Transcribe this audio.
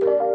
you